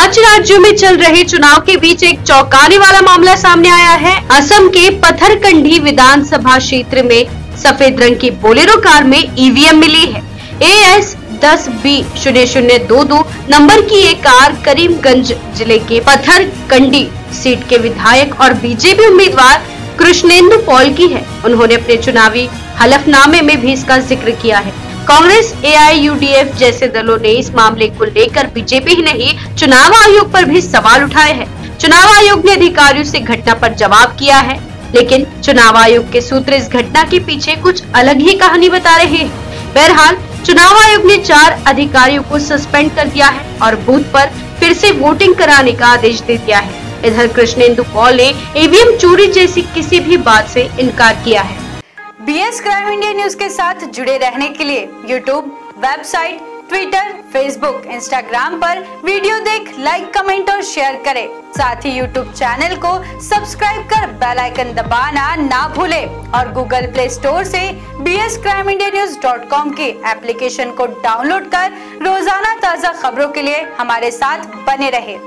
पाँच राज्यों में चल रहे चुनाव के बीच एक चौंकाने वाला मामला सामने आया है। असम के पथरकंडी विधानसभा क्षेत्र में सफ़ेद रंग की बोलेरो कार में ईवीएम मिली है। ए एस दस बी शून्य शून्य दो दो नंबर की ये कार करीमगंज ज़िले के पथरकंडी सीट के विधायक और बीजेपी उम्मीदवार कृष्णेंदु पॉल की है। उन्होंने अपने चुनावी हलफनामे में भी इसका ज़िक्र किया है। कांग्रेस एआईयूडीएफ जैसे दलों ने इस मामले को लेकर बीजेपी ही नहीं, चुनाव आयोग पर भी सवाल उठाए हैं। चुनाव आयोग ने अधिकारियों से घटना पर जवाब किया है, लेकिन चुनाव आयोग के सूत्र इस घटना के पीछे कुछ अलग ही कहानी बता रहे हैं। बहरहाल, चुनाव आयोग ने चार अधिकारियों को सस्पेंड कर दिया है और बूथ पर फिर से वोटिंग कराने का आदेश दे दिया है। इधर कृष्णेंदु पॉल ने ईवीएम चोरी जैसी किसी भी बात से इनकार किया है। B S crime India news के साथ जुड़े रहने के लिए YouTube website Twitter Facebook Instagram पर वीडियो देख लाइक कमेंट और शेयर करें। साथ ही यूट्यूब चैनल को सब्सक्राइब कर बेल आइकन दबाना ना भूलें और गूगल प्ले स्टोर से B S crime India news dot com के एप्लीकेशन को डाउनलोड कर रोज़ाना ताज़ा खबरों के लिए हमारे साथ बने रहे।